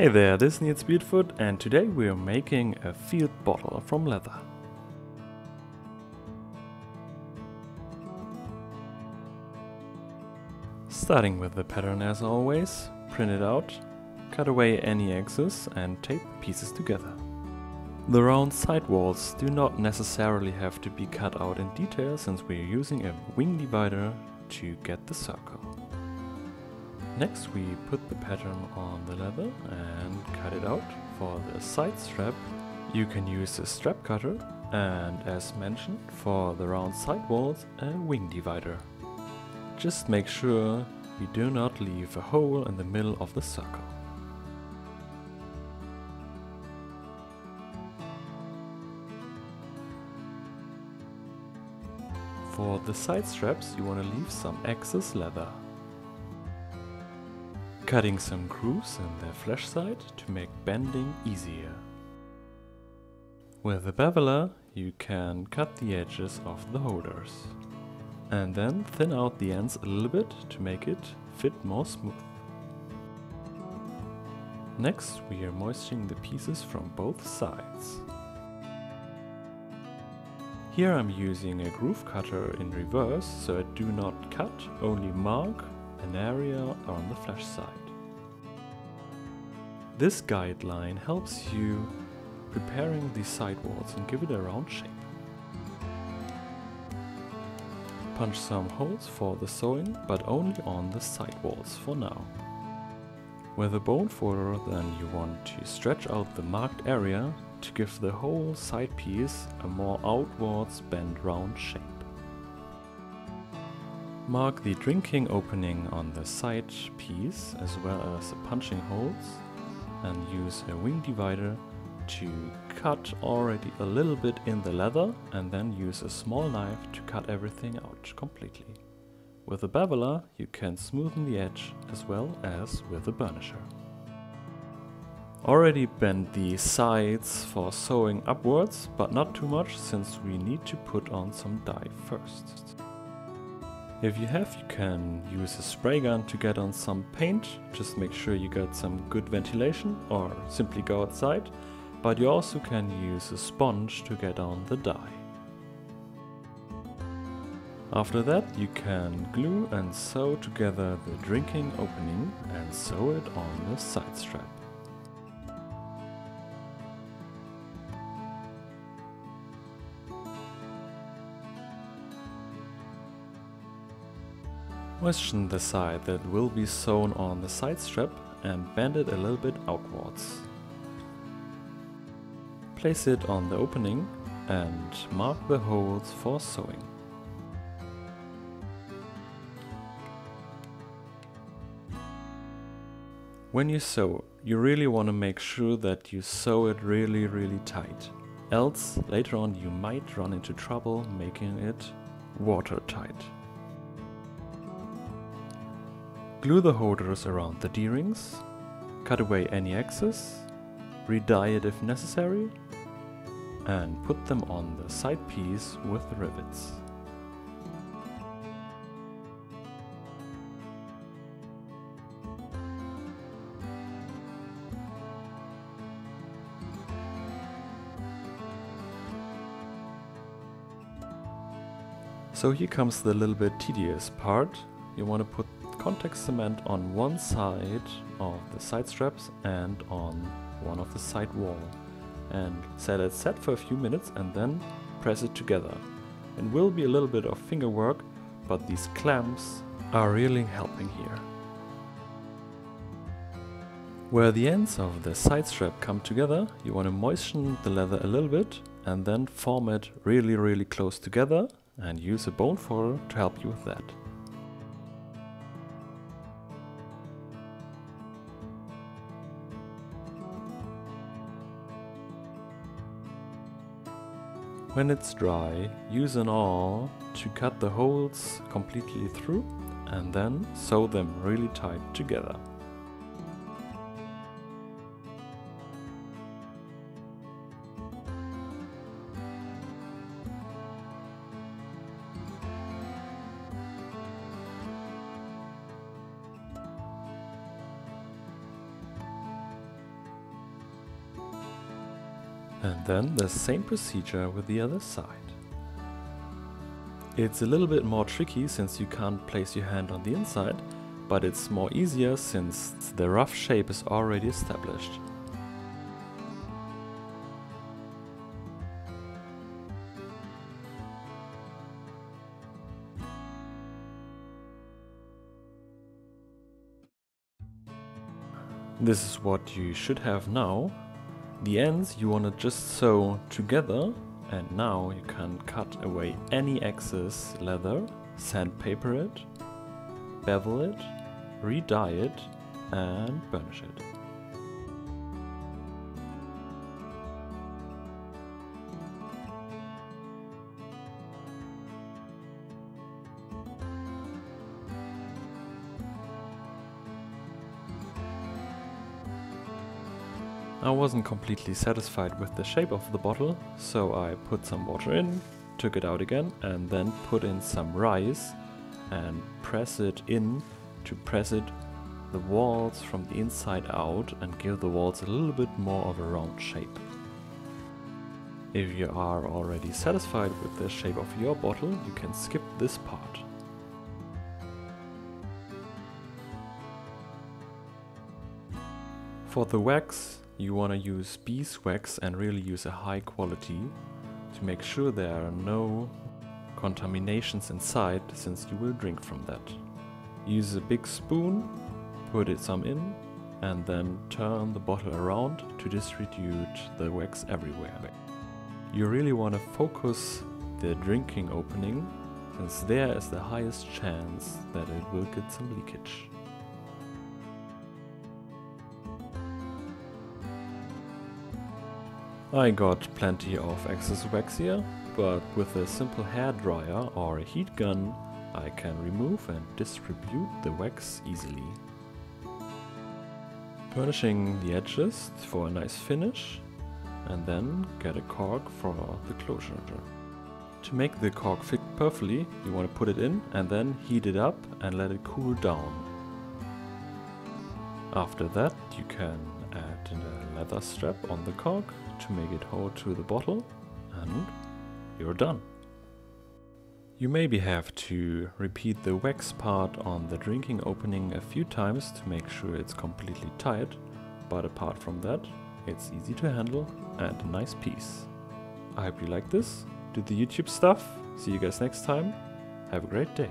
Hey there, this is Nils Beardfoot and today we are making a field bottle from leather. Starting with the pattern as always, print it out, cut away any excess and tape pieces together. The round side walls do not necessarily have to be cut out in detail since we are using a wing divider to get the circle. Next we put the pattern on the leather and cut it out. For the side strap you can use a strap cutter and as mentioned for the round side walls a wing divider. Just make sure you do not leave a hole in the middle of the circle. For the side straps you want to leave some excess leather cutting some grooves in the flesh side to make bending easier. With a beveler you can cut the edges of the holders and then thin out the ends a little bit to make it fit more smooth. Next we are moistening the pieces from both sides. Here I'm using a groove cutter in reverse so I do not cut, only mark an area on the flesh side. This guideline helps you preparing the sidewalls and give it a round shape. Punch some holes for the sewing, but only on the sidewalls for now. With a bone folder then you want to stretch out the marked area to give the whole side piece a more outwards bent round shape. Mark the drinking opening on the side piece as well as the punching holes and use a wing divider to cut already a little bit in the leather and then use a small knife to cut everything out completely. With a beveler you can smoothen the edge as well as with a burnisher. Already bend the sides for sewing upwards, but not too much since we need to put on some dye first. If you have, you can use a spray gun to get on some paint, just make sure you get some good ventilation or simply go outside, but you also can use a sponge to get on the dye. After that you can glue and sew together the drinking opening and sew it on the side strap. Moisten the side that will be sewn on the side strap and bend it a little bit outwards. Place it on the opening and mark the holes for sewing. When you sew, you really want to make sure that you sew it really really tight. Else, later on you might run into trouble making it watertight. Glue the holders around the D-rings, cut away any excess, re-dye it if necessary, and put them on the side piece with the rivets. So here comes the little bit tedious part. You want to put contact cement on one side of the side straps and on one of the side wall and set it set for a few minutes and then press it together. It will be a little bit of finger work but these clamps are really helping here. Where the ends of the side strap come together you want to moisten the leather a little bit and then form it really really close together and use a bone folder to help you with that. When it's dry, use an awl to cut the holes completely through and then sew them really tight together. And then the same procedure with the other side. It's a little bit more tricky since you can't place your hand on the inside, but it's more easier since the rough shape is already established. This is what you should have now. The ends you want to just sew together and now you can cut away any excess leather, sandpaper it, bevel it, re-dye it and burnish it. I wasn't completely satisfied with the shape of the bottle, so I put some water in, took it out again and then put in some rice and press it in to press it the walls from the inside out and give the walls a little bit more of a round shape. If you are already satisfied with the shape of your bottle, you can skip this part. For the wax, you want to use beeswax and really use a high quality to make sure there are no contaminations inside since you will drink from that. Use a big spoon, put it some in and then turn the bottle around to distribute the wax everywhere. You really want to focus the drinking opening since there is the highest chance that it will get some leakage. I got plenty of excess wax here, but with a simple hair dryer or a heat gun I can remove and distribute the wax easily. Burnishing the edges for a nice finish and then get a cork for the closure. To make the cork fit perfectly you want to put it in and then heat it up and let it cool down. After that you can add a leather strap on the cork to make it hold to the bottle and you're done. You maybe have to repeat the wax part on the drinking opening a few times to make sure it's completely tight, but apart from that, it's easy to handle and a nice piece. I hope you like this, do the YouTube stuff, see you guys next time, have a great day.